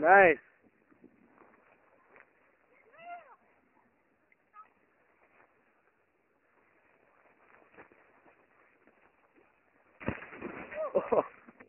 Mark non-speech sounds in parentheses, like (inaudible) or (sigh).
Nice. (laughs) Oh.